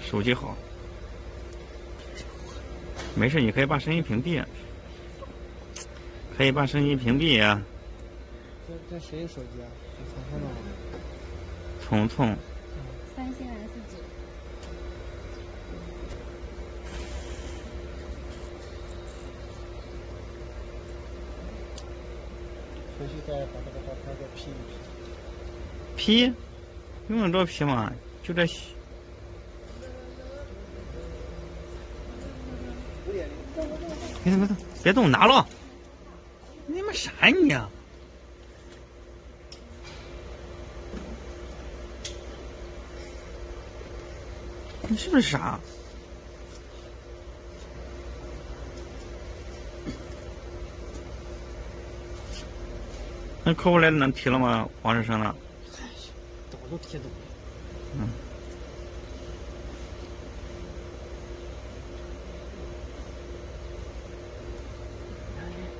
手机好，没事，你可以把声音屏蔽，可以把声音屏蔽呀、这这谁的手机啊？是聪聪的吗？聪聪，三星 S 九，回去再把这个照片再 P 一 P。P，用得着皮吗？就这小，五点零。别动别动，别动，拿了！你妈啥你啊？你是不是傻？那客户来能提了吗？王志生呢？Вот еду. Далее.